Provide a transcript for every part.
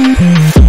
Mm-hmm.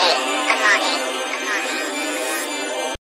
Bye.